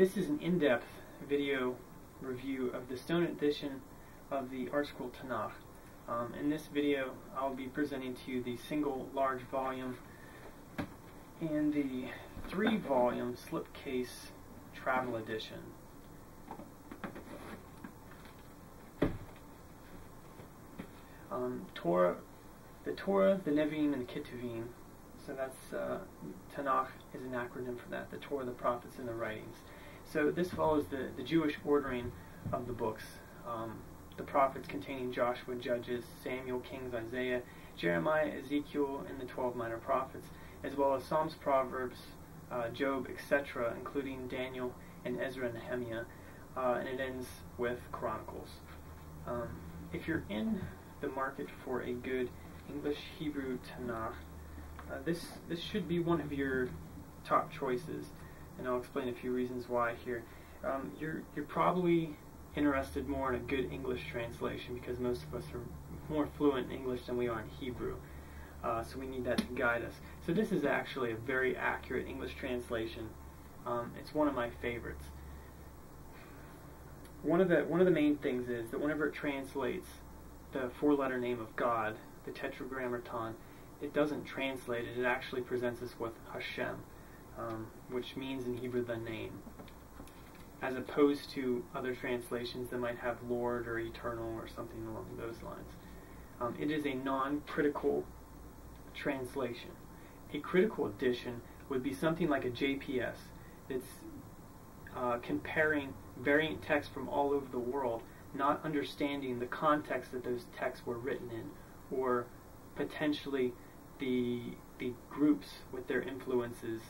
this is an in-depth video review of the Stone edition of the ArtScroll Tanakh. Um, in this video, I'll be presenting to you the single large volume and the three volume slipcase travel edition. Um, Torah, the Torah, the Nevi'im, and the Ketuvim. So that's uh, Tanakh is an acronym for that. The Torah, the prophets, and the writings. So this follows the, the Jewish ordering of the books. Um, the prophets containing Joshua, Judges, Samuel, Kings, Isaiah, Jeremiah, Ezekiel, and the 12 minor prophets, as well as Psalms, Proverbs, uh, Job, etc., including Daniel and Ezra and Nehemiah, uh, and it ends with Chronicles. Um, if you're in the market for a good English Hebrew Tanakh, uh, this this should be one of your top choices, and I'll explain a few reasons why here. Um, you're you're probably interested more in a good English translation because most of us are more fluent in English than we are in Hebrew. Uh, so we need that to guide us. So this is actually a very accurate English translation. Um, it's one of my favorites. One of the one of the main things is that whenever it translates the four-letter name of God, the Tetragrammaton, it doesn't translate it. It actually presents us with Hashem, um, which means in Hebrew the name as opposed to other translations that might have Lord or Eternal or something along those lines. Um, it is a non-critical translation. A critical edition would be something like a JPS. that's uh, comparing variant texts from all over the world, not understanding the context that those texts were written in, or potentially the the groups with their influences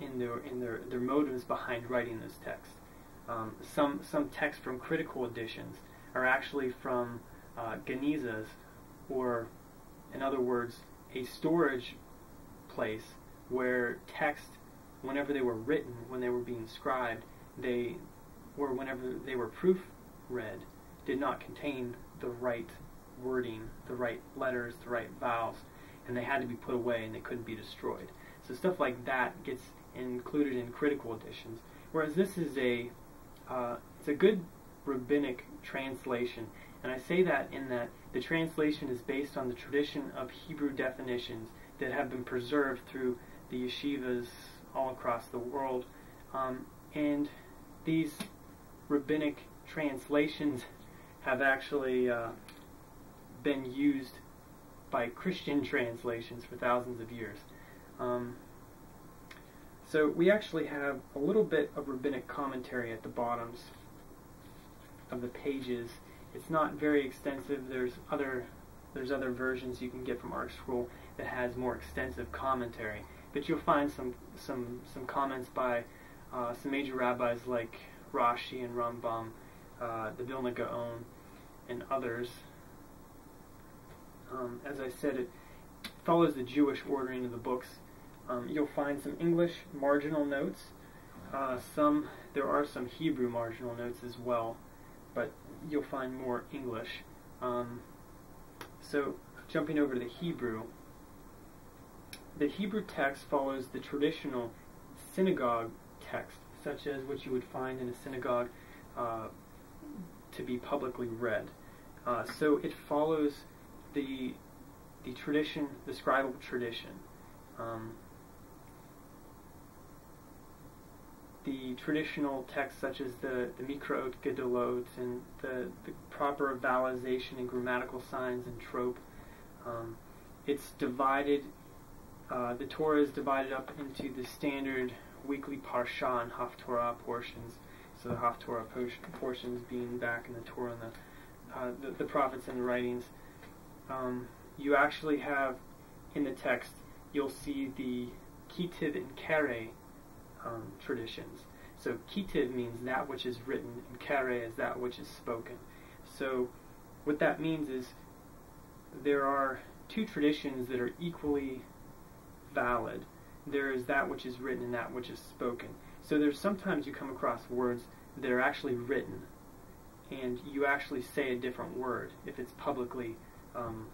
in their in their their motives behind writing those texts. Um, some some texts from critical editions are actually from uh, Genizas, or in other words, a storage place where text, whenever they were written, when they were being scribed, they or whenever they were proofread, did not contain the right wording, the right letters, the right vowels, and they had to be put away and they couldn't be destroyed. So stuff like that gets included in critical editions. Whereas this is a uh, it's a good rabbinic translation, and I say that in that the translation is based on the tradition of Hebrew definitions that have been preserved through the yeshivas all across the world, um, and these rabbinic translations have actually uh, been used by Christian translations for thousands of years. Um, so we actually have a little bit of rabbinic commentary at the bottoms of the pages. It's not very extensive. There's other there's other versions you can get from ArtScroll that has more extensive commentary. But you'll find some some some comments by uh, some major rabbis like Rashi and Rambam, uh, the Vilna Gaon, and others. Um, as I said, it follows the Jewish ordering of the books um, you'll find some English marginal notes. Uh, some there are some Hebrew marginal notes as well, but you'll find more English. Um, so jumping over to the Hebrew, the Hebrew text follows the traditional synagogue text, such as what you would find in a synagogue uh, to be publicly read. Uh, so it follows the the tradition, the scribal tradition. Um, the traditional texts such as the, the Mikraot Gedolot and the, the proper vowelization and grammatical signs and trope. Um, it's divided, uh, the Torah is divided up into the standard weekly Parsha and Haftorah portions. So the Haftorah portions being back in the Torah and the, uh, the, the, prophets and the writings. Um, you actually have in the text, you'll see the Ketiv and Qere um, traditions. So ketiv means that which is written, and qere is that which is spoken. So what that means is there are two traditions that are equally valid. There is that which is written and that which is spoken. So there's sometimes you come across words that are actually written, and you actually say a different word if it's publicly um,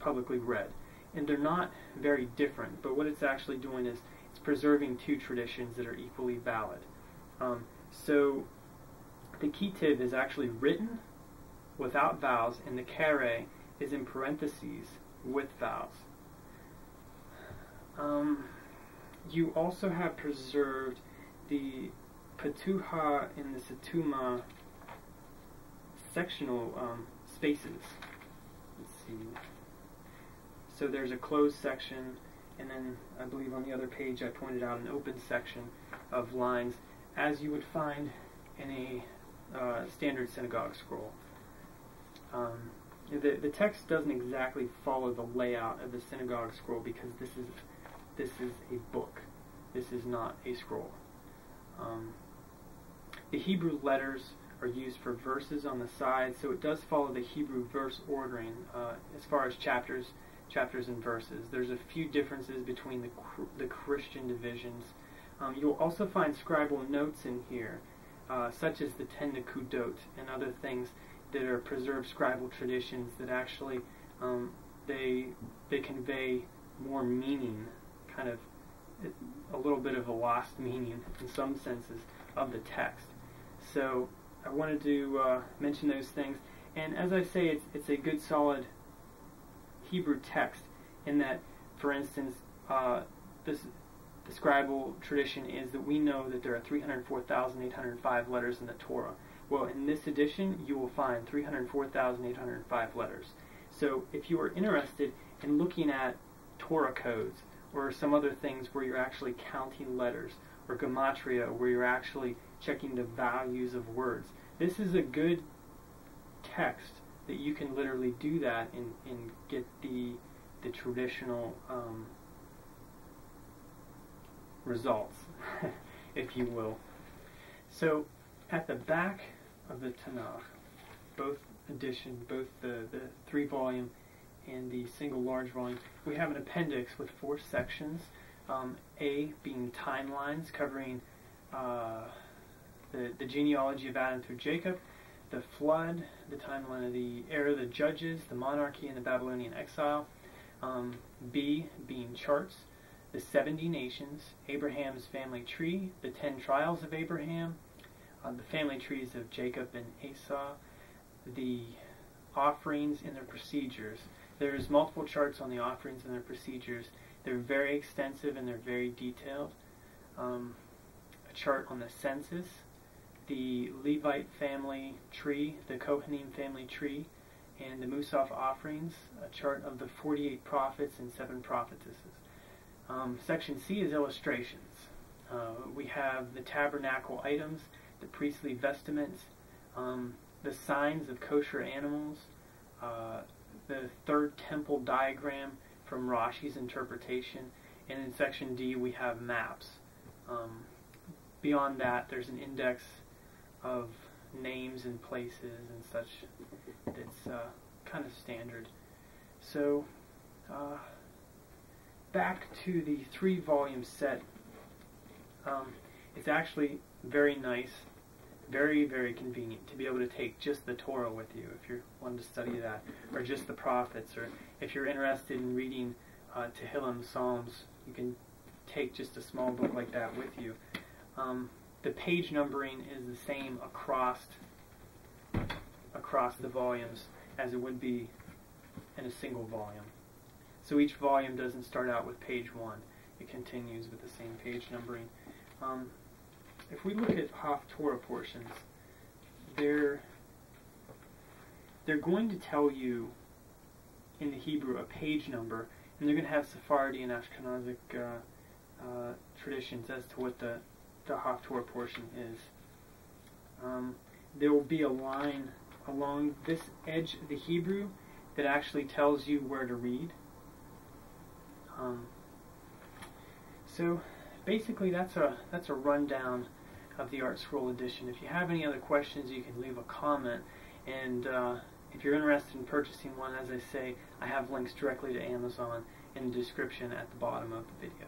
publicly read. And they're not very different, but what it's actually doing is preserving two traditions that are equally valid. Um, so the ketiv is actually written without vowels, and the Qere is in parentheses with vowels. Um, you also have preserved the Petuchah and the Setumah sectional um, spaces. Let's see. So there's a closed section, and then I believe on the other page I pointed out an open section of lines, as you would find in a uh, standard synagogue scroll. Um, the, the text doesn't exactly follow the layout of the synagogue scroll because this is this is a book. This is not a scroll. Um, the Hebrew letters are used for verses on the side, so it does follow the Hebrew verse ordering uh, as far as chapters, chapters and verses. There's a few differences between the the Christian divisions. Um, you'll also find scribal notes in here, uh, such as the Ten Nekudot and other things that are preserved scribal traditions that actually um, they they convey more meaning, kind of a little bit of a lost meaning in some senses of the text. So I wanted to uh, mention those things. And as I say, it's, it's a good solid Hebrew text in that, for instance, uh, this the scribal tradition is that we know that there are 304,805 letters in the Torah. Well, in this edition, you will find 304,805 letters. So if you are interested in looking at Torah codes or some other things where you're actually counting letters, or gematria where you're actually checking the values of words, this is a good text that you can literally do that and, and get the the traditional um, results, if you will. So at the back of the Tanakh, both edition, both the, the three volume and the single large volume, we have an appendix with four sections. Um, a being timelines covering uh, the, the genealogy of Adam through Jacob, the flood, the timeline of the era of the judges, the monarchy, and the Babylonian exile. Um, B being charts, the 70 nations, Abraham's family tree, the 10 trials of Abraham, uh, the family trees of Jacob and Esau, the offerings and their procedures. There's multiple charts on the offerings and their procedures. They're very extensive and they're very detailed. Um, a chart on the census, the Levite family tree, the Kohanim family tree, and the Musaf offerings, a chart of the 48 prophets and 7 prophetesses. Um, section C is illustrations. Uh, we have the tabernacle items, the priestly vestments, um, the signs of kosher animals, uh, the third temple diagram from Rashi's interpretation, and in section D we have maps. Um, beyond that, there's an index of names and places and such that's uh, kind of standard. So, uh, back to the three volume set. Um, it's actually very nice, very, very convenient to be able to take just the Torah with you if you're wanting to study that, or just the prophets, or if you're interested in reading uh, Tehillim, Psalms, you can take just a small book like that with you. Um, the page numbering is the same across across the volumes as it would be in a single volume. So each volume doesn't start out with page one; it continues with the same page numbering. Um, if we look at Haftorah portions, they're they're going to tell you in the Hebrew a page number, and they're going to have Sephardi and Ashkenazic uh, uh, traditions as to what the the Haftorah portion is. Um, there will be a line along this edge of the Hebrew that actually tells you where to read. Um, so basically that's a that's a rundown of the ArtScroll edition. If you have any other questions, you can leave a comment. And uh, if you're interested in purchasing one, as I say, I have links directly to Amazon in the description at the bottom of the video.